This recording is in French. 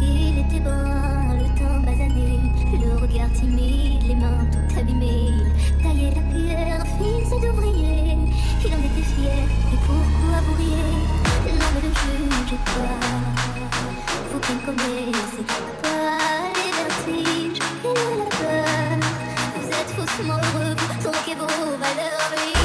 Il était bon, le temps basané, le regard timide, les mains tout abîmées. Taillait la pierre, fils d'ouvrier, il en était fier, et pourquoi vous riez? L'homme le juge et toi, vous qui ne connaissez pas les vertiges et la peur, vous êtes faussement heureux, vous troquez vos valeurs.